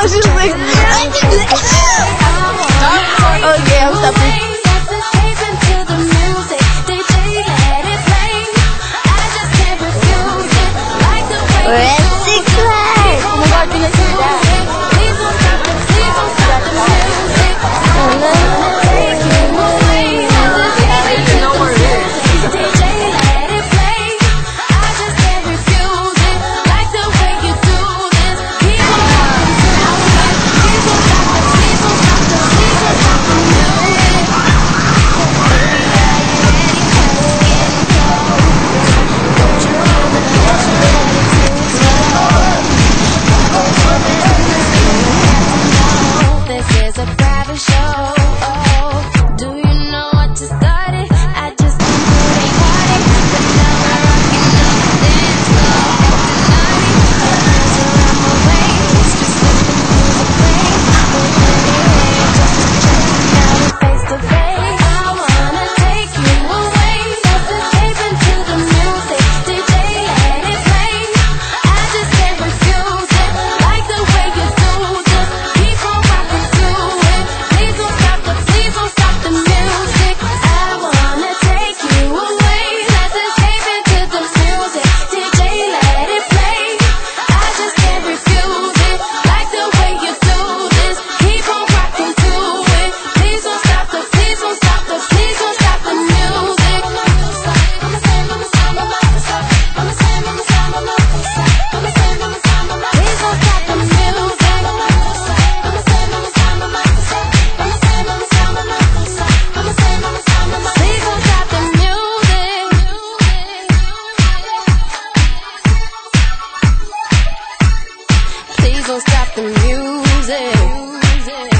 I was just like. 笑。stop the music. music.